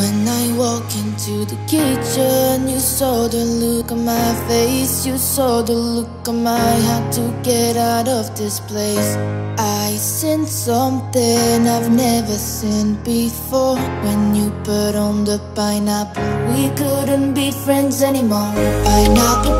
When I walk into the kitchen, you saw the look on my face. You saw the look on my heart to get out of this place. I seen something I've never seen before. When you put on the pineapple, we couldn't be friends anymore. Pineapple